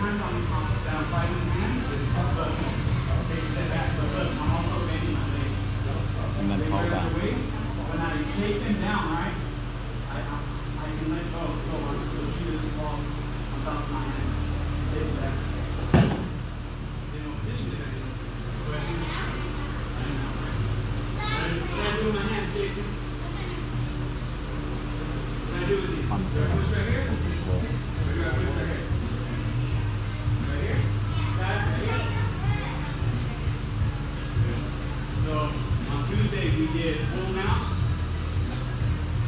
And on the down the okay, step back, but look, I'm also bending my legs. And then fall. The waist. I take them down, right, I, I, can let go so, so she doesn't fall on top of my hands. Take back. Don't it with my hands, I do these? Push right here? We did full mount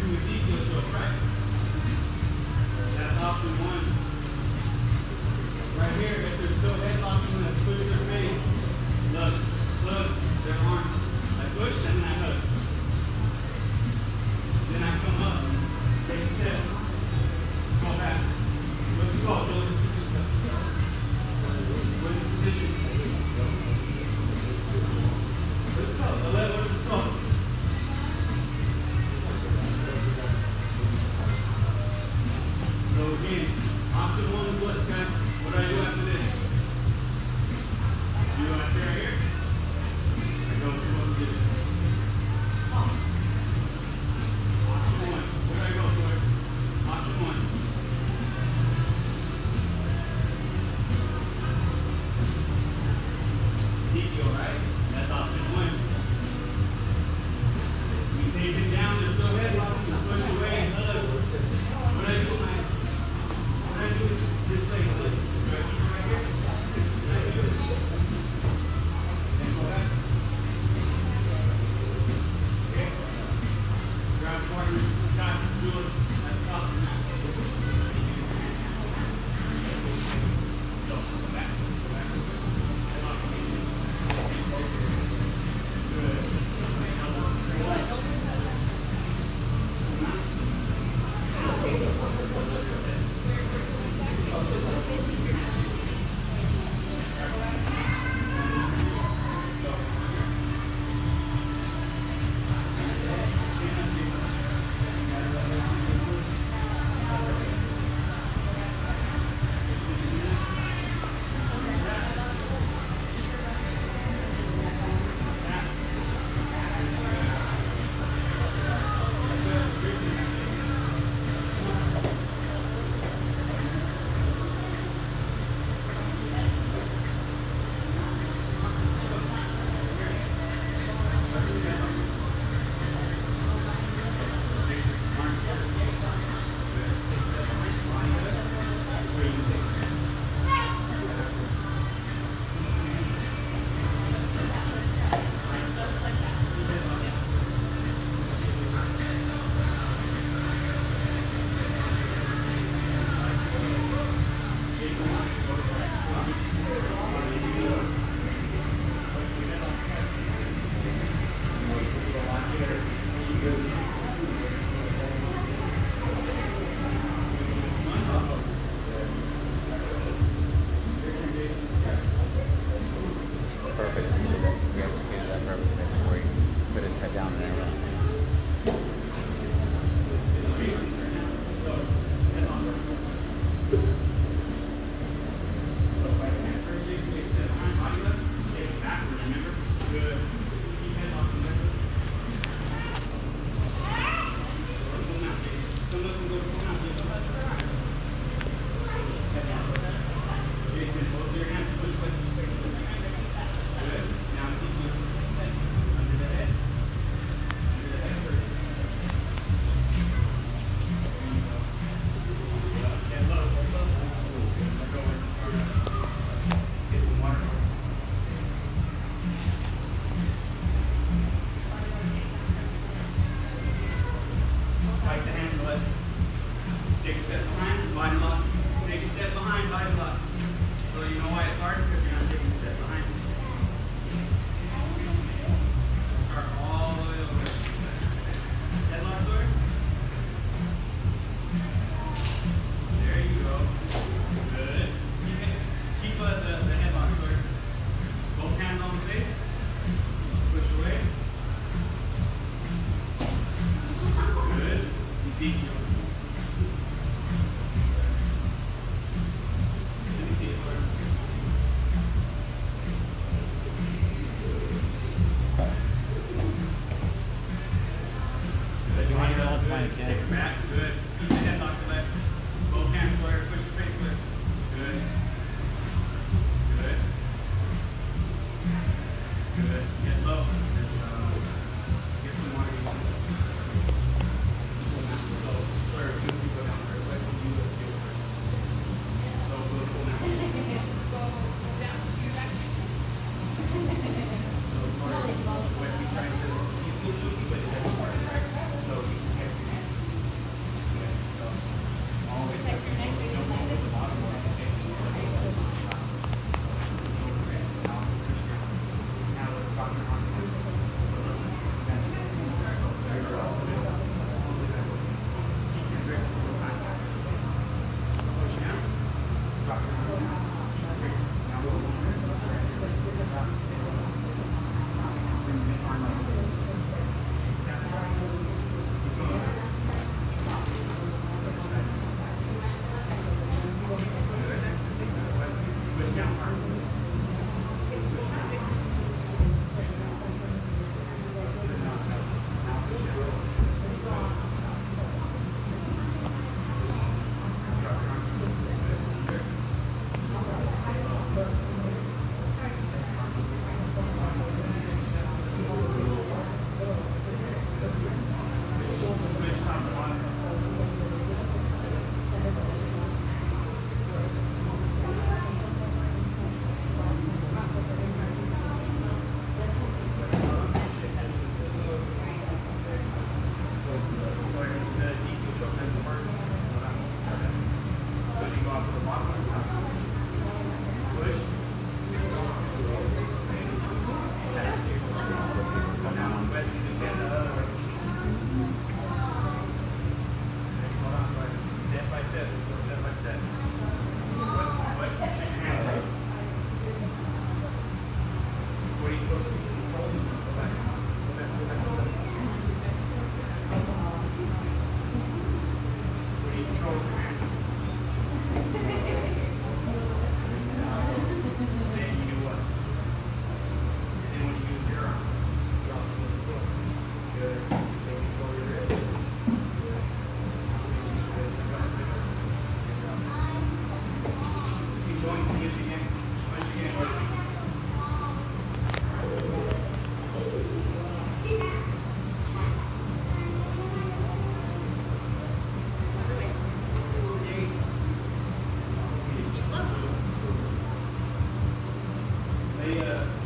to Ezekiel's choke, right? That's option one. the uh,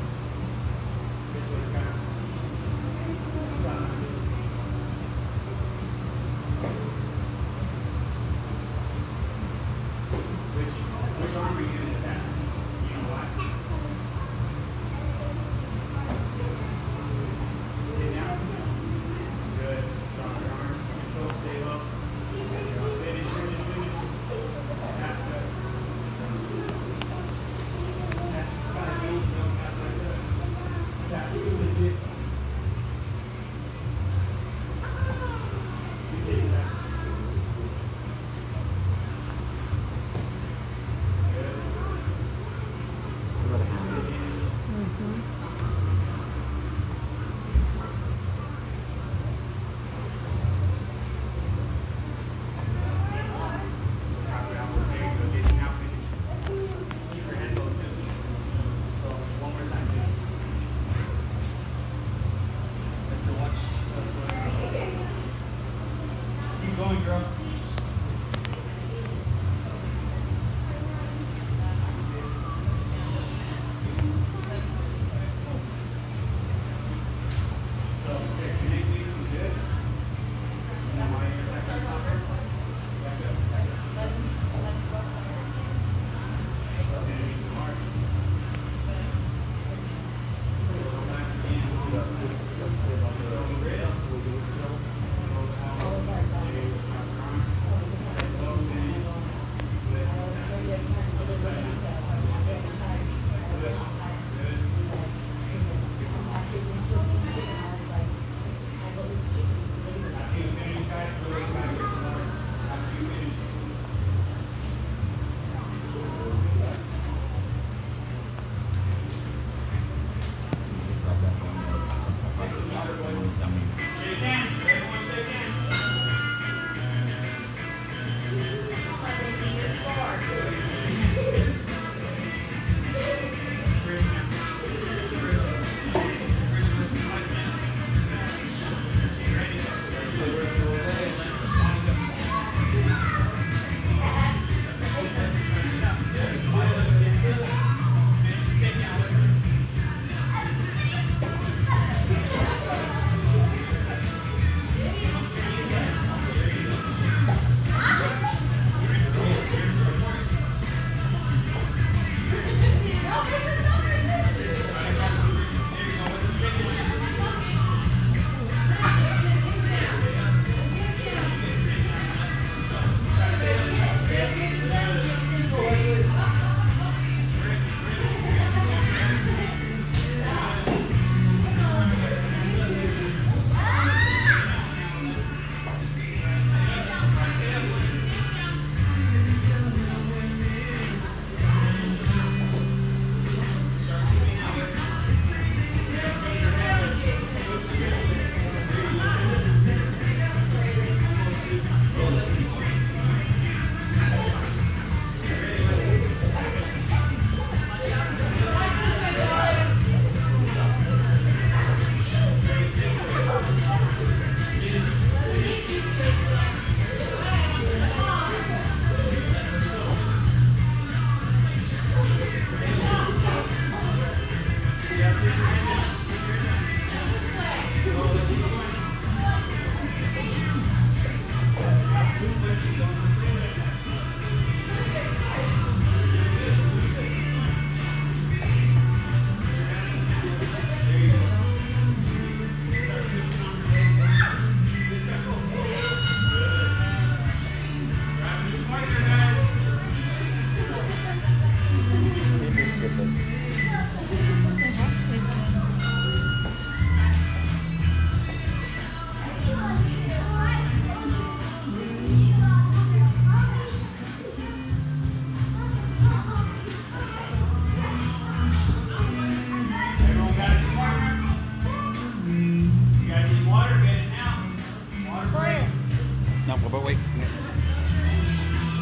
No, but wait.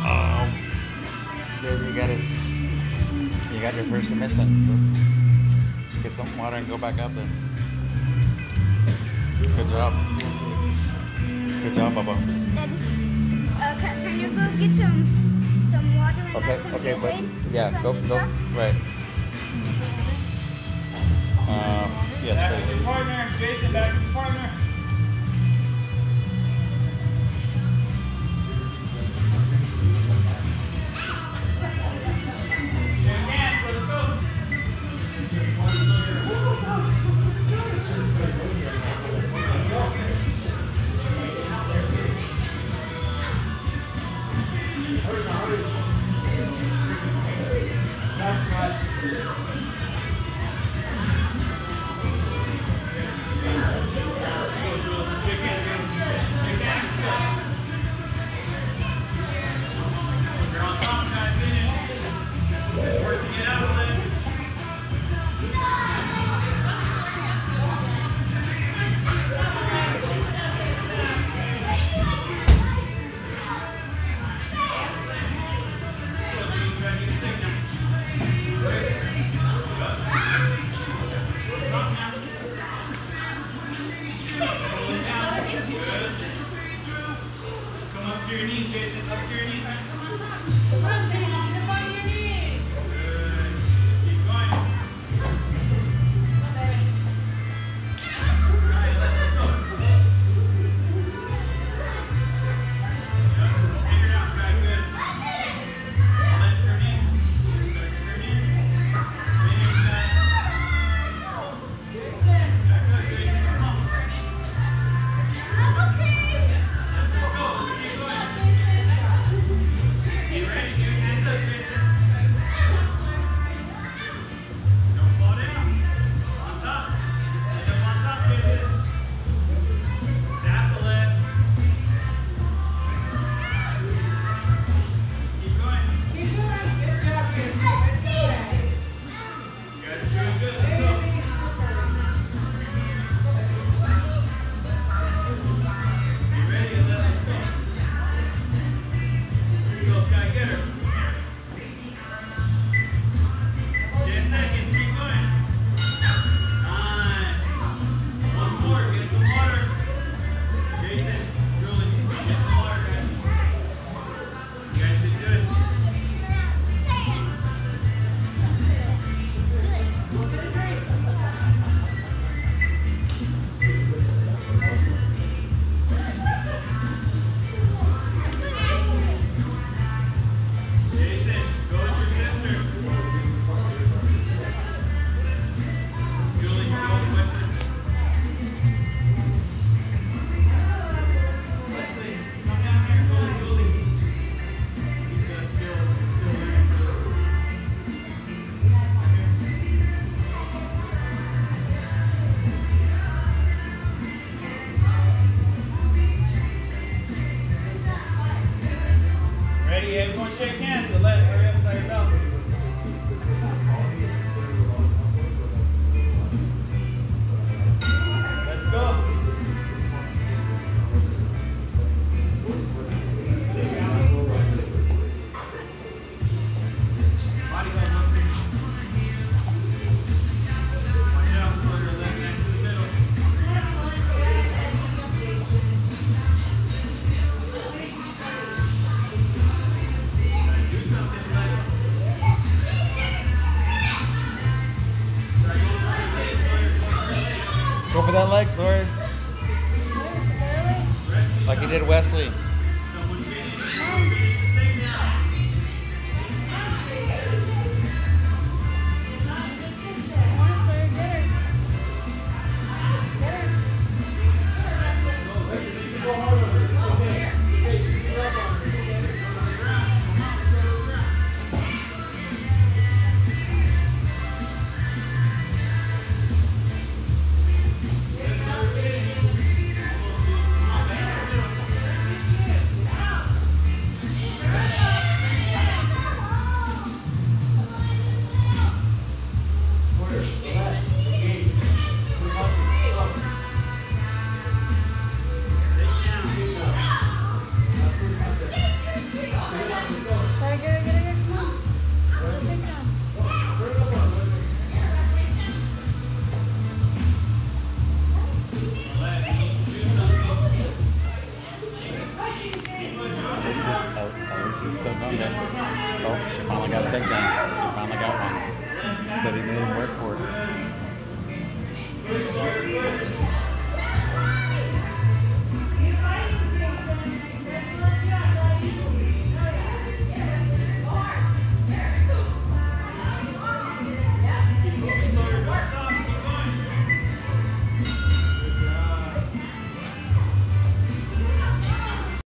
Um, you got it. You got your person missing. Get some water and go back up there. Good job. Good job, Bubba. Okay, uh, can, you go get some some water okay, okay, but yeah, go go right. Um, yes, please. Partner, Jason. Back to partner. that leg, sorry. Like he did Wesley.